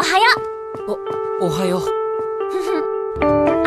おはようお、おはよう。